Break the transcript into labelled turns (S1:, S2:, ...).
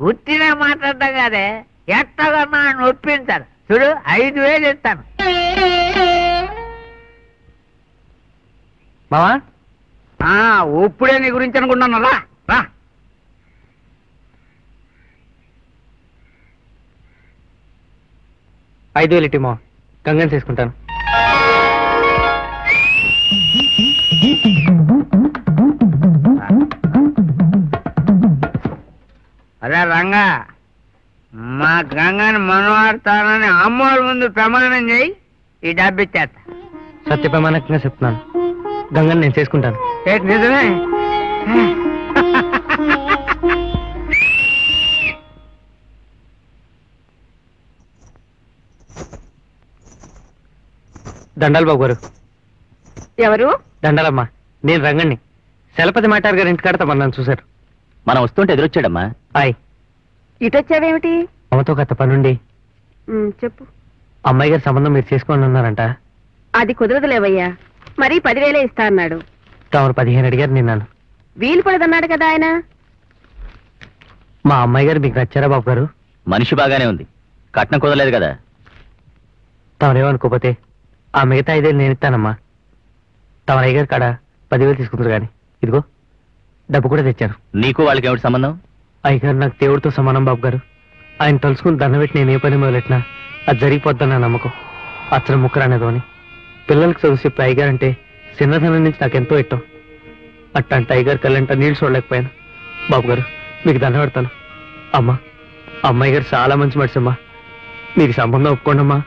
S1: ఉట్టినే మాట్లాడటం కాదే ఎట్టగన్నా నొప్పించారు చూడు ఐదు వేలు ఇస్తాను.
S2: బావా?
S3: ఆ ఇప్పుడే నీ గురించి అనుకుంటున్నా రా రా.
S2: ఐదు వేలు ఇటీమో గంగని తీసుకుంటాను
S1: అరే రంగా. మా గంగని మనవాడతానని అమ్మోళ్ళ ముందు ప్రమాణం చేయి ఈ డబ్బు ఇచ్చేస్తా.
S2: సత్య ప్రమాణకంగా చెప్తున్నాను. గంగని నేను చేసుకుంటాను.
S1: ఏంటి నిజమే?
S2: దండాలు బాబు గారు.
S4: ఎవరు?
S2: దండాలమ్మా నేను రంగణ్ణి. చలపతి మాటారు గారు ఇంటికాడ తమన్నాను చూశారు.
S5: మనం వస్తుంటే ఎదురొచ్చాడమ్మా.
S2: హాయ్
S4: ఇటొచ్చావేమిటి?
S2: అమ్మతో గత పనుండి.
S4: ఉమ్, చెప్పు.
S2: అమ్మాయి గారి సంబంధం మీరు చేసుకోండి అన్నారంట.
S4: అది కుదరదులేవయ్యా. మరీ పదివేలే ఇస్తా అన్నాడు.
S2: తమరు పదిహేను అడిగారు నిన్నాను
S4: వీలు పడదన్నాడు కదా ఆయన?
S2: మా అమ్మాయి గారు మీకు నచ్చారా బాబు గారు?
S5: మనిషి బాగానే ఉంది. కట్నం కుదరలేదు కదా.
S2: తమరేమనుకోపోతే ఆ మిగతా ఐదేళ్ళు నేను ఇస్తానమ్మా. తమ అయ్య గారి కాడ పదివేలు తీసుకుంటారు కానీ. ఇదిగో డబ్బు కూడా తెచ్చాను
S5: నీకు వాళ్ళకి ఏమిటి సంబంధం?
S2: అయ్యగారు నాకు దేవుడితో సమానం బాబు గారు ఆయన తలుసుకుని దండ పెట్టి నేను ఏ పని మొదలెట్టినా అది జరిగిపోద్దని నా నమ్మకం. అతను ముక్కరు అనేది అని. పిల్లలకి చదువు చెప్పి అయ్యగారు అంటే చిన్నతనం నుంచి నాకు ఎంతో ఇష్టం. అట్టంటే అయ్యగారు కళ్ళంట నీళ్ళు చూడలేకపోయాను. బాబు గారు మీకు దండ పెడతాను. అమ్మా అమ్మాయి గారు చాలా మంచి మనిషి అమ్మా. మీకు సంబంధం ఒప్పుకోండమ్మా.